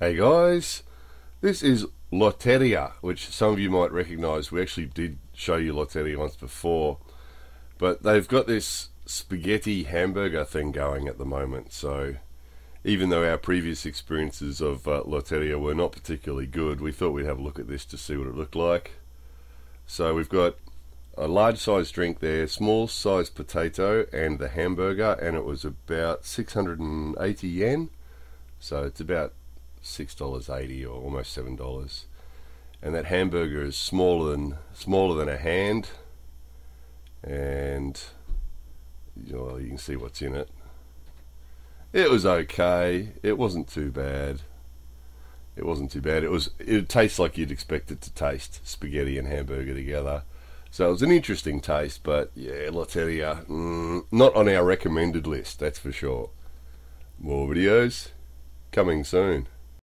Hey guys, this is Lotteria, which some of you might recognise. We actually did show you Lotteria once before, but they've got this spaghetti hamburger thing going at the moment. So, even though our previous experiences of uh, were not particularly good, we thought we'd have a look at this to see what it looked like. So, we've got a large size drink there, small size potato, and the hamburger, and it was about 680 yen. So, it's about $6.80 or almost $7. And that hamburger is smaller than smaller than a hand. And you, know, you can see what's in it. It was okay. It wasn't too bad. It wasn't too bad. It was. It tastes like you'd expect it to taste: spaghetti and hamburger together. So it was an interesting taste, but yeah, Lotteria, mm, not on our recommended list, that's for sure. More videos coming soon.